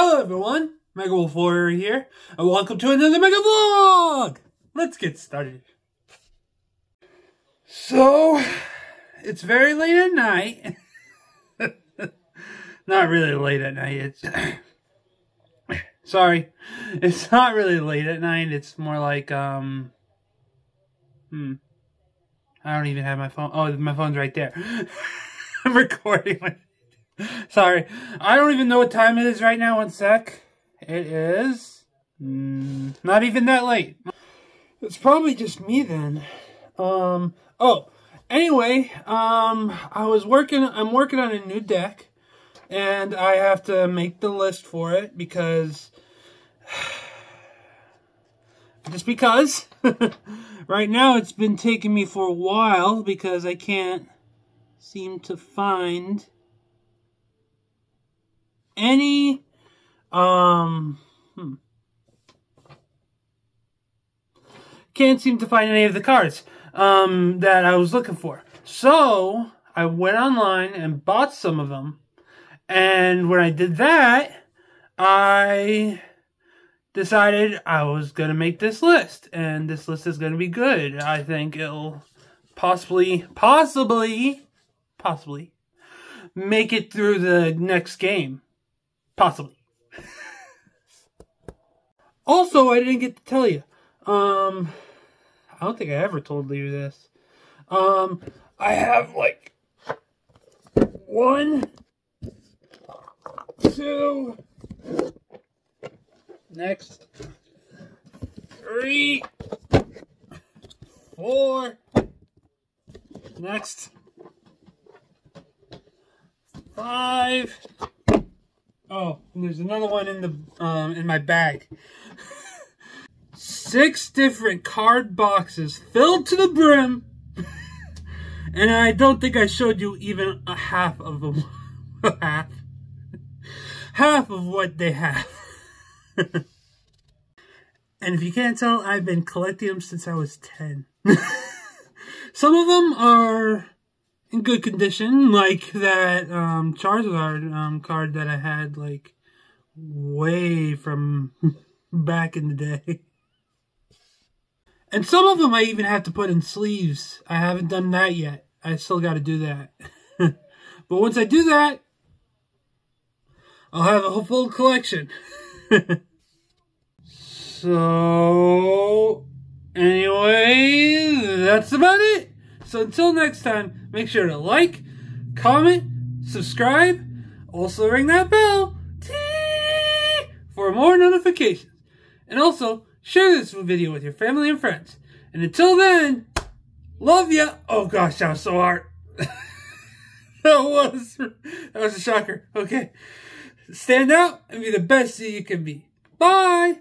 Hello everyone, Mega Wolf Warrior here, and welcome to another Mega Vlog! Let's get started. So, it's very late at night. not really late at night, it's... Sorry, it's not really late at night, it's more like, um... Hmm. I don't even have my phone. Oh, my phone's right there. I'm recording my Sorry. I don't even know what time it is right now. One sec. It is mm, not even that late. It's probably just me then. Um, oh, anyway, um, I was working, I'm working on a new deck and I have to make the list for it because, just because, right now it's been taking me for a while because I can't seem to find any um hmm. can't seem to find any of the cards um that I was looking for. So I went online and bought some of them. And when I did that, I decided I was going to make this list. And this list is going to be good. I think it'll possibly, possibly, possibly make it through the next game. Possibly. also, I didn't get to tell you. Um, I don't think I ever told you this. Um, I have like one, two, next, three, four, next, five, Oh, and there's another one in the um, in my bag. Six different card boxes filled to the brim. and I don't think I showed you even a half of them. half. Half of what they have. and if you can't tell, I've been collecting them since I was 10. Some of them are in good condition, like that um, Charizard um, card that I had like way from back in the day. And some of them I even have to put in sleeves. I haven't done that yet. I still got to do that. but once I do that, I'll have a full collection. so, anyway, that's about it. So until next time, make sure to like, comment, subscribe, also ring that bell for more notifications. And also, share this video with your family and friends. And until then, love ya. Oh gosh, that was so hard. that was, that was a shocker. Okay. Stand out and be the best that you can be. Bye.